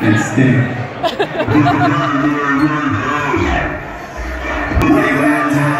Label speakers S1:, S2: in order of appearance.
S1: and stay.